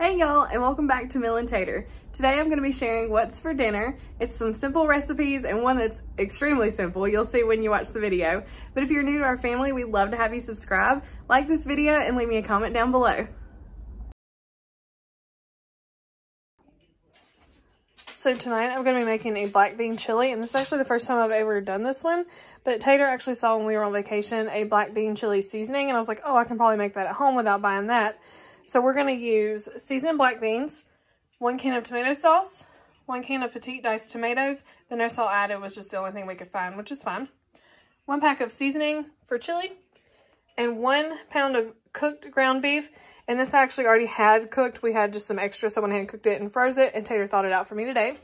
Hey y'all and welcome back to Mill and Tater. Today I'm going to be sharing what's for dinner. It's some simple recipes and one that's extremely simple. You'll see when you watch the video. But if you're new to our family, we'd love to have you subscribe, like this video, and leave me a comment down below. So tonight I'm going to be making a black bean chili and this is actually the first time I've ever done this one. But Tater actually saw when we were on vacation a black bean chili seasoning and I was like, oh, I can probably make that at home without buying that. So we're going to use seasoned black beans, one can of tomato sauce, one can of petite diced tomatoes. The no salt added was just the only thing we could find, which is fine. One pack of seasoning for chili, and one pound of cooked ground beef. And this I actually already had cooked. We had just some extra, so I went ahead and cooked it and froze it, and Tater thawed it out for me today.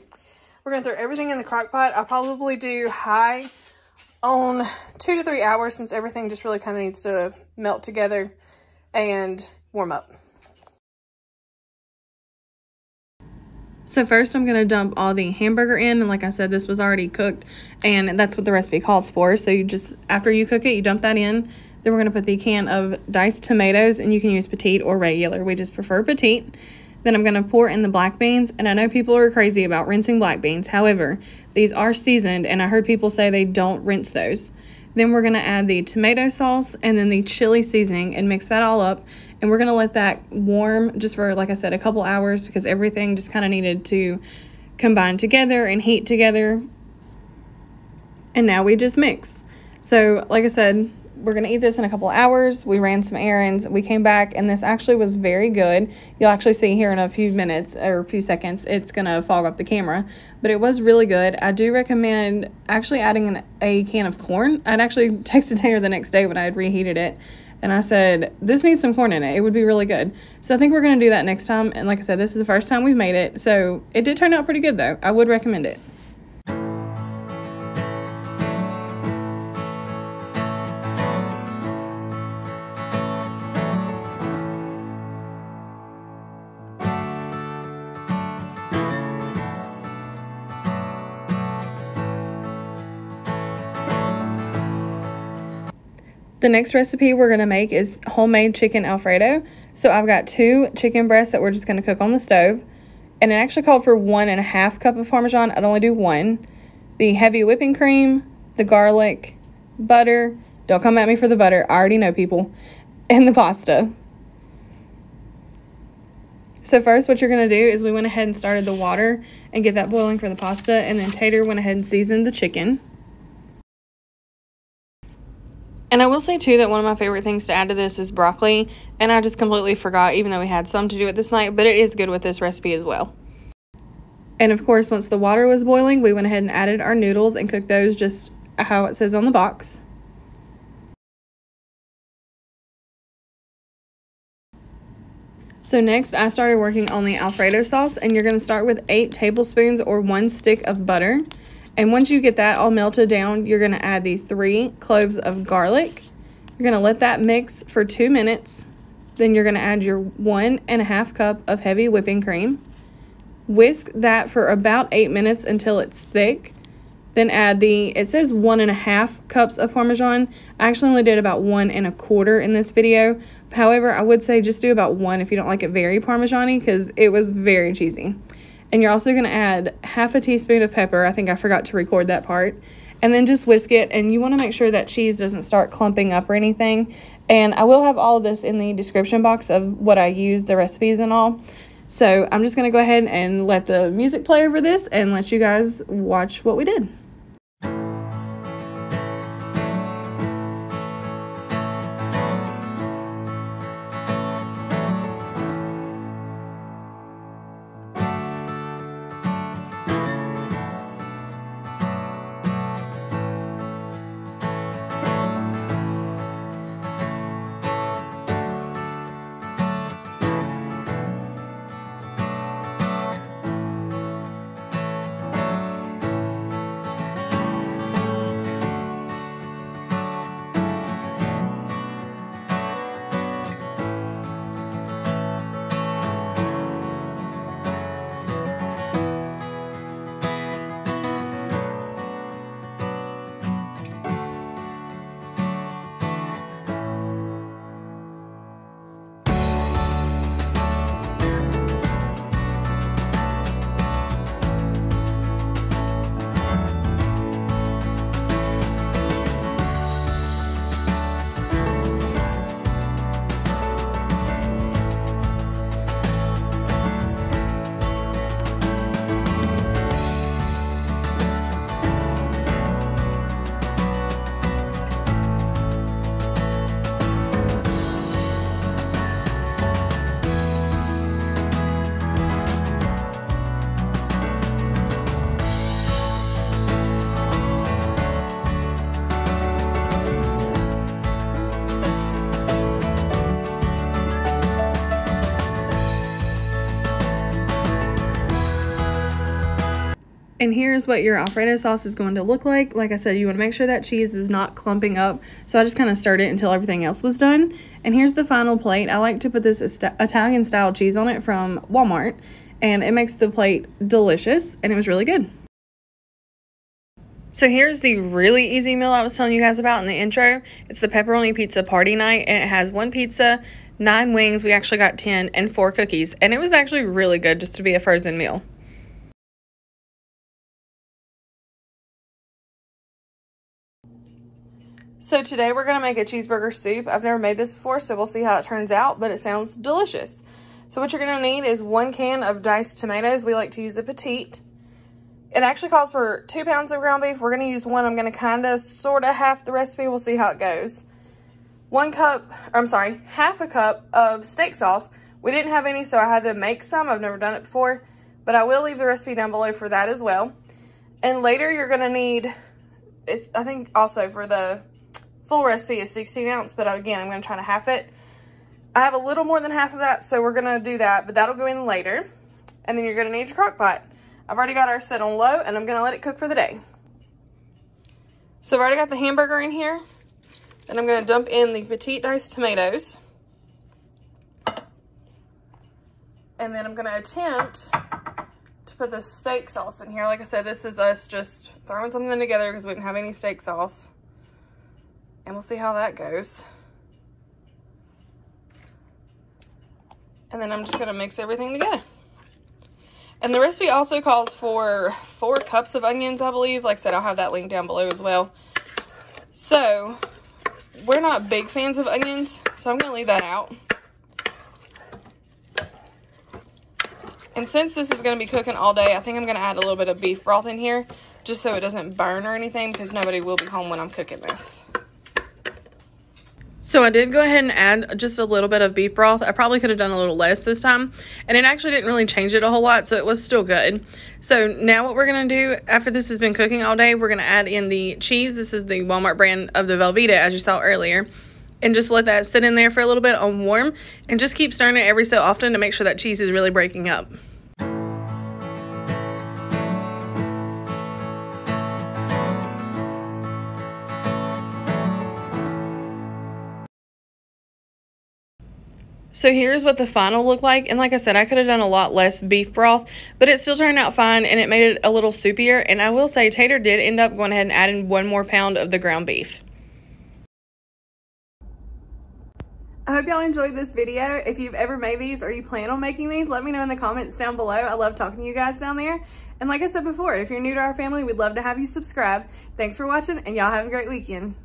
We're going to throw everything in the crock pot. I'll probably do high on two to three hours since everything just really kind of needs to melt together and warm up. So first I'm going to dump all the hamburger in and like I said this was already cooked and that's what the recipe calls for. So you just after you cook it you dump that in. Then we're going to put the can of diced tomatoes and you can use petite or regular. We just prefer petite. Then I'm going to pour in the black beans and I know people are crazy about rinsing black beans. However, these are seasoned and I heard people say they don't rinse those. Then we're to add the tomato sauce and then the chili seasoning and mix that all up and we're to let that warm just for, like I said, a couple hours because everything just kind of needed to combine together and heat together. And now we just mix. So, like I said, we're going to eat this in a couple hours. We ran some errands. We came back, and this actually was very good. You'll actually see here in a few minutes or a few seconds, it's going to fog up the camera. But it was really good. I do recommend actually adding an, a can of corn. I'd actually texted Taylor the next day when I had reheated it and I said, this needs some corn in it. It would be really good. So I think we're going to do that next time. And like I said, this is the first time we've made it. So it did turn out pretty good though. I would recommend it. The next recipe we're going to make is homemade chicken alfredo. So I've got two chicken breasts that we're just going to cook on the stove. And it actually called for one and a half cup of Parmesan. I'd only do one. The heavy whipping cream, the garlic, butter. Don't come at me for the butter. I already know people. And the pasta. So first what you're going to do is we went ahead and started the water and get that boiling for the pasta. And then Tater went ahead and seasoned the chicken. And I will say too that one of my favorite things to add to this is broccoli, and I just completely forgot even though we had some to do it this night, but it is good with this recipe as well. And of course, once the water was boiling, we went ahead and added our noodles and cooked those just how it says on the box. So next, I started working on the Alfredo sauce, and you're going to start with 8 tablespoons or 1 stick of butter. And once you get that all melted down, you're going to add the three cloves of garlic. You're going to let that mix for two minutes. Then you're going to add your one and a half cup of heavy whipping cream. Whisk that for about eight minutes until it's thick. Then add the, it says one and a half cups of Parmesan. I actually only did about one and a quarter in this video. However, I would say just do about one if you don't like it very Parmesan-y because it was very cheesy. And you're also going to add half a teaspoon of pepper. I think I forgot to record that part. And then just whisk it. And you want to make sure that cheese doesn't start clumping up or anything. And I will have all of this in the description box of what I use, the recipes and all. So I'm just going to go ahead and let the music play over this and let you guys watch what we did. And here's what your Alfredo sauce is going to look like. Like I said, you want to make sure that cheese is not clumping up. So I just kind of stirred it until everything else was done. And here's the final plate. I like to put this Italian style cheese on it from Walmart. And it makes the plate delicious. And it was really good. So here's the really easy meal I was telling you guys about in the intro. It's the pepperoni pizza party night. And it has one pizza, nine wings. We actually got 10 and four cookies. And it was actually really good just to be a frozen meal. So today we're going to make a cheeseburger soup. I've never made this before, so we'll see how it turns out, but it sounds delicious. So what you're going to need is one can of diced tomatoes. We like to use the petite. It actually calls for two pounds of ground beef. We're going to use one. I'm going to kind of, sort of half the recipe. We'll see how it goes. One cup, or I'm sorry, half a cup of steak sauce. We didn't have any, so I had to make some. I've never done it before, but I will leave the recipe down below for that as well. And later you're going to need, it's, I think also for the Full recipe is 16 ounce, but again, I'm going to try to half it. I have a little more than half of that, so we're going to do that, but that'll go in later. And then you're going to need your crock pot. I've already got ours set on low, and I'm going to let it cook for the day. So I've already got the hamburger in here. Then I'm going to dump in the petite diced tomatoes. And then I'm going to attempt to put the steak sauce in here. Like I said, this is us just throwing something together because we didn't have any steak sauce and we'll see how that goes. And then I'm just gonna mix everything together. And the recipe also calls for four cups of onions, I believe. Like I said, I'll have that link down below as well. So, we're not big fans of onions, so I'm gonna leave that out. And since this is gonna be cooking all day, I think I'm gonna add a little bit of beef broth in here, just so it doesn't burn or anything, because nobody will be home when I'm cooking this. So I did go ahead and add just a little bit of beef broth. I probably could have done a little less this time. And it actually didn't really change it a whole lot, so it was still good. So now what we're going to do, after this has been cooking all day, we're going to add in the cheese. This is the Walmart brand of the Velveeta, as you saw earlier. And just let that sit in there for a little bit on warm. And just keep stirring it every so often to make sure that cheese is really breaking up. So here's what the final looked like. And like I said, I could have done a lot less beef broth, but it still turned out fine and it made it a little soupier. And I will say Tater did end up going ahead and adding one more pound of the ground beef. I hope y'all enjoyed this video. If you've ever made these or you plan on making these, let me know in the comments down below. I love talking to you guys down there. And like I said before, if you're new to our family, we'd love to have you subscribe. Thanks for watching and y'all have a great weekend.